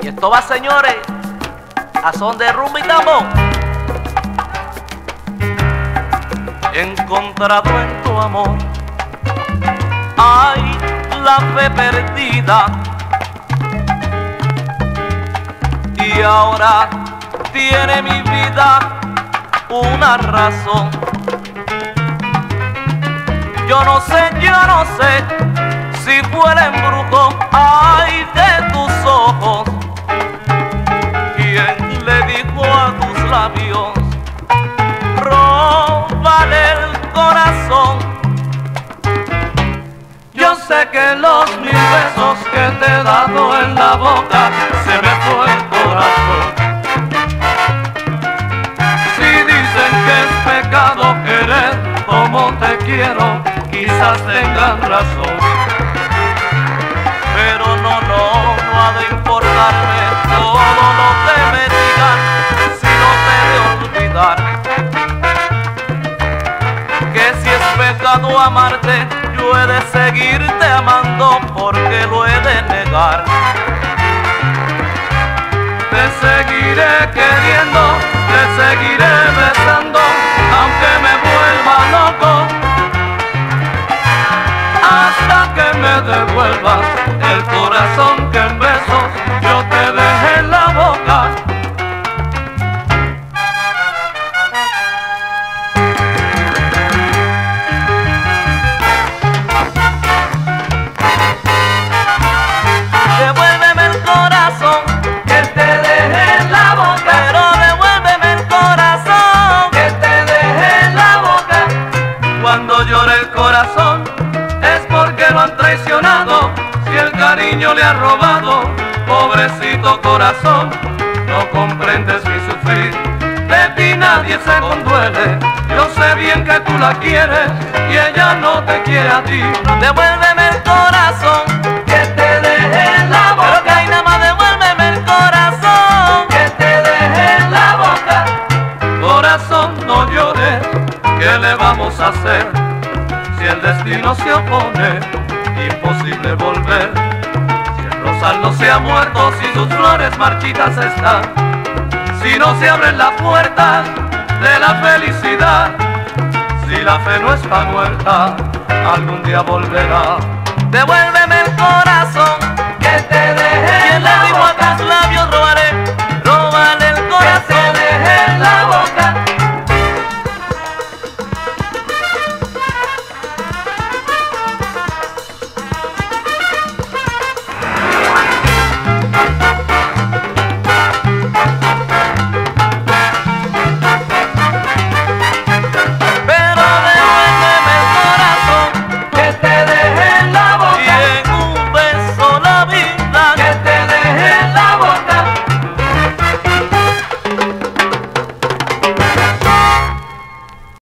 Y esto va, señores, a son de rumba y tambor. Encontrado en tu amor, hay la fe perdida. Y ahora tiene mi vida una razón. Yo no sé, yo no sé si fue el embrujo, ay, de tus ojos. Yo sé que los mil besos que te he dado en la boca se me fue el corazón. Si dicen que es pecado querer como te quiero, quizás tengan razón. Es pecado amarte, yo he de seguirte amando porque lo he de negar. Te seguiré queriendo, te seguiré besando, aunque me vuelva loco. Hasta que me devuelvas Cuando llora el corazón es porque lo han traicionado. Si el cariño le ha robado, pobrecito corazón, no comprendes mi sufrir. De ti nadie se conduele. Yo sé bien que tú la quieres y ella no te quiere a ti. Devuélveme el corazón que te dejé en la boca. Pero que nada más devuélveme el corazón que te dejé en la boca. Corazón, no llores, ¿qué le vamos a hacer? Si el destino se opone, imposible volver. Si el rosal no se ha muerto, si sus flores marchitas están, si no se abren las puertas de la felicidad, si la fe no está muerta, algún día volverá. Devuélveme el corazón que te